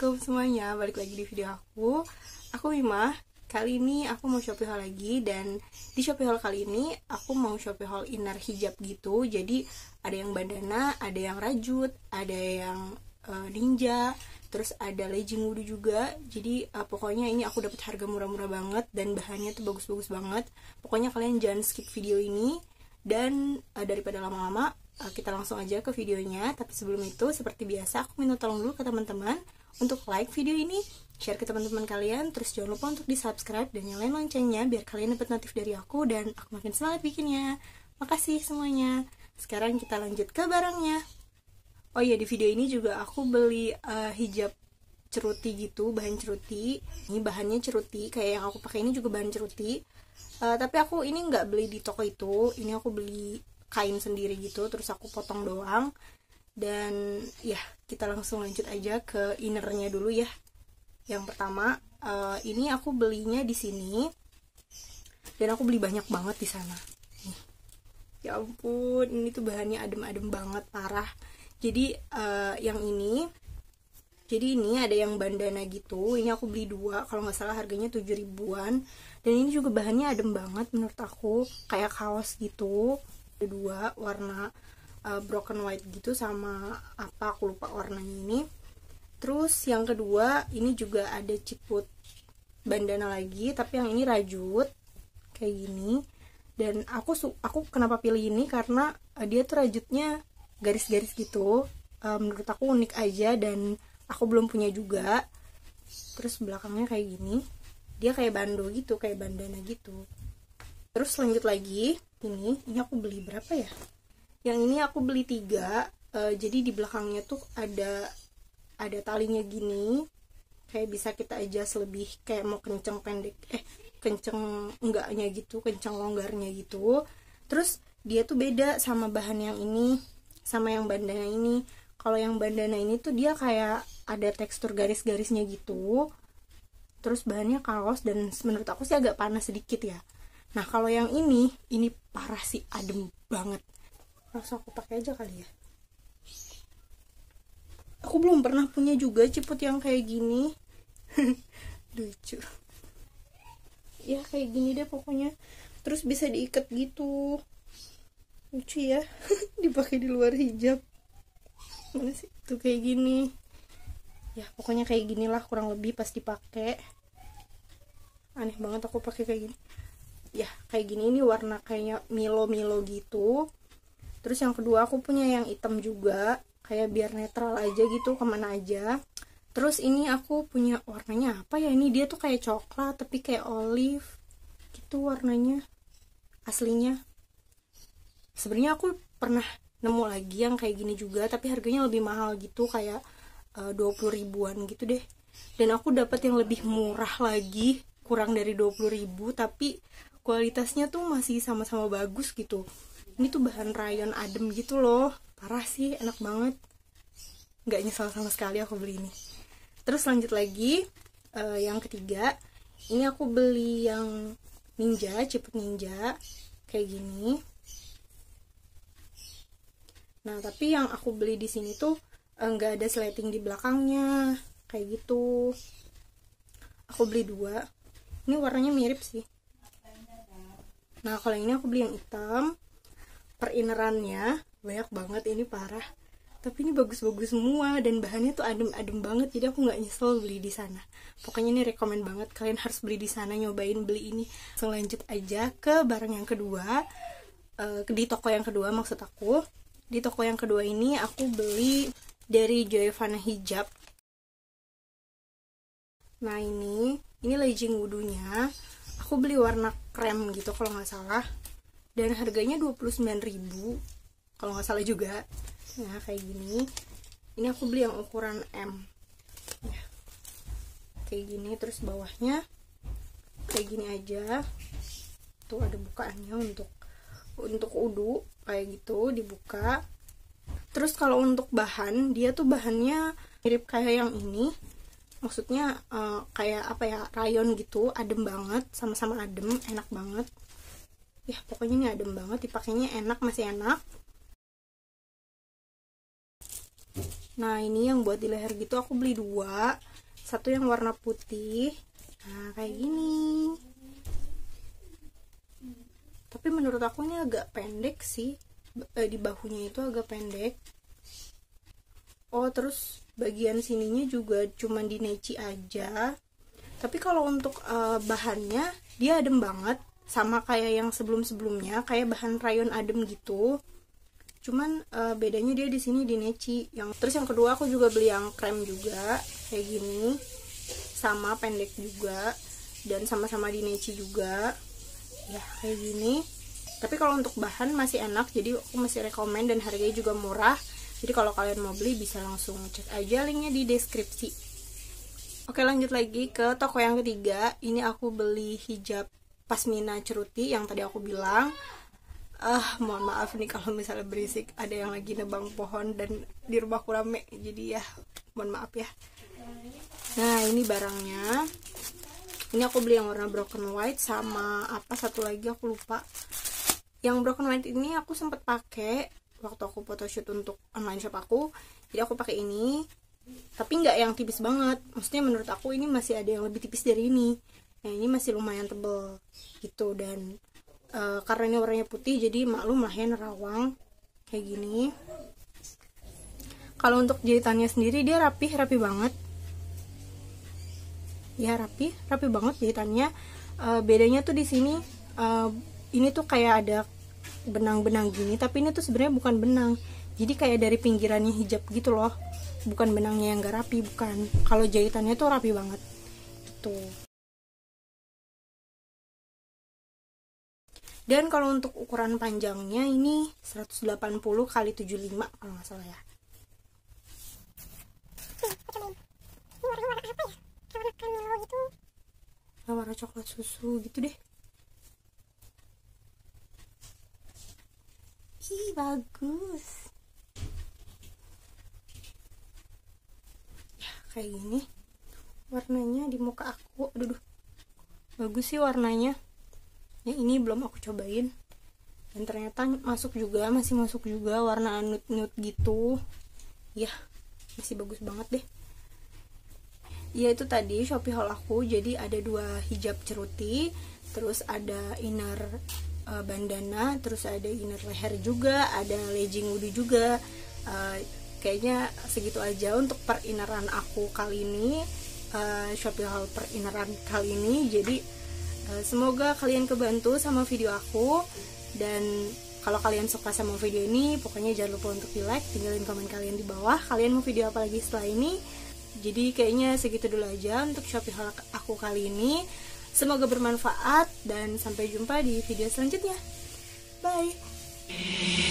Assalamualaikum semuanya, balik lagi di video aku. Aku Wimah Kali ini aku mau shopping haul lagi Dan di shopping haul kali ini Aku mau shopping haul inner hijab gitu. Jadi ada yang bandana, ada yang rajut Ada yang uh, ninja Terus ada legging wudhu juga. Jadi uh, pokoknya ini aku dapat harga murah-murah banget Dan bahannya tuh bagus-bagus banget. Pokoknya kalian jangan skip video ini Dan uh, daripada lama-lama kita langsung aja ke videonya. Tapi sebelum itu seperti biasa aku minta tolong dulu ke teman-teman untuk like video ini share ke teman-teman kalian terus jangan lupa untuk di subscribe dan nyalain loncengnya biar kalian dapat notif dari aku dan aku makin semangat bikinnya. Makasih semuanya. Sekarang kita lanjut ke barangnya. Oh iya di video ini juga aku beli uh, hijab ceruti gitu bahan ceruti. Ini bahannya ceruti kayak yang aku pakai ini juga bahan ceruti. Uh, tapi aku ini nggak beli di toko itu. Ini aku beli kain sendiri gitu terus aku potong doang dan ya kita langsung lanjut aja ke innernya dulu ya. Yang pertama uh, ini aku belinya di sini. Dan aku beli banyak banget di sana. Nih. Ya ampun ini tuh bahannya adem-adem banget parah. Jadi uh, yang ini jadi ini ada yang bandana gitu. Ini aku beli dua kalau nggak salah harganya 7 ribuan. Dan ini juga bahannya adem banget menurut aku kayak kaos gitu. Dua warna uh, broken white gitu sama apa aku lupa warnanya ini. Terus yang kedua ini juga ada ciput bandana lagi tapi yang ini rajut kayak gini. Dan aku su aku kenapa pilih ini? Karena uh, dia tuh rajutnya garis-garis gitu. Uh, menurut aku unik aja dan aku belum punya juga. Terus belakangnya kayak gini. Dia kayak bando gitu kayak bandana gitu. Terus lanjut lagi. Ini ini aku beli berapa ya yang ini aku beli tiga uh, jadi di belakangnya tuh ada ada talinya gini. Kayak bisa kita adjust lebih kayak mau kenceng pendek eh kenceng enggaknya gitu kenceng longgarnya gitu. Terus dia tuh beda sama bahan yang ini sama yang bandana ini. Kalau yang bandana ini tuh dia kayak ada tekstur garis-garisnya gitu. Terus bahannya kaos dan menurut aku sih agak panas sedikit ya. Nah kalau yang ini ini parah sih adem banget langsung aku pakai aja kali ya. Aku belum pernah punya juga ciput yang kayak gini. Lucu. Ya kayak gini deh pokoknya. Terus bisa diikat gitu. Lucu ya. Dipakai di luar hijab. Mana sih? Tuh kayak gini. Ya pokoknya kayak gini lah kurang lebih pas dipakai. Aneh banget aku pakai kayak gini. Ya kayak gini ini warna kayaknya milo milo gitu terus yang kedua aku punya yang hitam juga kayak biar netral aja gitu ke mana aja. Terus ini aku punya warnanya apa ya? Ini dia tuh kayak coklat tapi kayak olive gitu warnanya aslinya. Sebenarnya aku pernah nemu lagi yang kayak gini juga tapi harganya lebih mahal gitu kayak uh, 20 ribuan gitu deh. Dan aku dapat yang lebih murah lagi kurang dari 20 ribu tapi kualitasnya tuh masih sama-sama bagus gitu ini tuh bahan rayon adem gitu loh. Parah sih enak banget. Nggak nyesal sama sekali aku beli ini. Terus lanjut lagi uh, yang ketiga ini aku beli yang ninja ciput ninja kayak gini. Nah tapi yang aku beli di sini tuh eh, nggak uh, ada sleting di belakangnya kayak gitu. Aku beli dua. Ini warnanya mirip sih. Nah kalau ini aku beli yang hitam perinerannya banyak banget ini parah. Tapi ini bagus-bagus semua dan bahannya tuh adem-adem banget jadi aku nggak nyesel beli di sana. Pokoknya ini rekomend banget kalian harus beli di sana nyobain beli ini. Langsung lanjut aja ke barang yang kedua uh, di toko yang kedua maksud aku. Di toko yang kedua ini aku beli dari Joyvana Hijab. Nah ini ini legging wudhunya aku beli warna krem gitu kalau nggak salah dan harganya 29.000 kalau nggak salah juga. Nah kayak gini. Ini aku beli yang ukuran M. Ya. kayak gini terus bawahnya kayak gini aja. Tuh ada bukaannya untuk untuk udu kayak gitu dibuka. Terus kalau untuk bahan dia tuh bahannya mirip kayak yang ini. Maksudnya uh, kayak apa ya rayon gitu adem banget sama-sama adem enak banget ya pokoknya ini adem banget dipakainya enak masih enak. Nah ini yang buat di leher gitu aku beli dua. Satu yang warna putih. Nah kayak gini. Tapi menurut aku ini agak pendek sih. Eh, di bahunya itu agak pendek. Oh terus bagian sininya juga cuman dineci aja. Tapi kalau untuk uh, bahannya dia adem banget sama kayak yang sebelum-sebelumnya kayak bahan rayon adem gitu. Cuman uh, bedanya dia di sini di neci. Yang terus yang kedua aku juga beli yang krem juga kayak gini. Sama pendek juga dan sama-sama di neci juga. Ya kayak gini. Tapi kalau untuk bahan masih enak jadi aku masih rekomend dan harganya juga murah. Jadi kalau kalian mau beli bisa langsung cek aja linknya di deskripsi. Oke lanjut lagi ke toko yang ketiga. Ini aku beli hijab pasmina ceruti yang tadi aku bilang ah mohon maaf nih kalau misalnya berisik ada yang lagi nebang pohon dan di rumahku rame jadi ya mohon maaf ya. Nah ini barangnya. Ini aku beli yang warna broken white sama apa satu lagi aku lupa. Yang broken white ini aku sempat pakai waktu aku photoshoot untuk online shop aku. Jadi aku pakai ini tapi nggak yang tipis banget. Maksudnya menurut aku ini masih ada yang lebih tipis dari ini yang ini masih lumayan tebel gitu. Dan uh, karena ini warnanya putih jadi maklum lah ya nerawang kayak gini. Kalau untuk jahitannya sendiri dia rapih rapi banget. Ya rapi rapi banget jahitannya. Uh, bedanya tuh di sini uh, ini tuh kayak ada benang-benang gini tapi ini tuh sebenarnya bukan benang. Jadi kayak dari pinggirannya hijab gitu loh. Bukan benangnya yang gak rapi bukan. Kalau jahitannya tuh rapi banget gitu dan kalau untuk ukuran panjangnya ini 180 kali 75 kalau nggak salah ya. Warna coklat susu gitu deh. Ih, bagus. Kayak gini. Warnanya di muka aku. Aduh. Bagus sih warnanya yang ini belum aku cobain. Dan ternyata masuk juga masih masuk juga warna nude nude gitu. Ya masih bagus banget deh. Ya itu tadi shopee haul aku. Jadi ada dua hijab ceruti terus ada inner uh, bandana terus ada inner leher juga ada legging wudhu juga. Uh, kayaknya segitu aja untuk perineran aku kali ini. Uh, Shopee Haul perineran kali ini. Jadi semoga kalian kebantu sama video aku. Dan kalau kalian suka sama video ini pokoknya jangan lupa untuk di like tinggalin komen kalian di bawah. Kalian mau video apa lagi setelah ini? Jadi kayaknya segitu dulu aja untuk Shopee Haul aku kali ini. Semoga bermanfaat dan sampai jumpa di video selanjutnya. Bye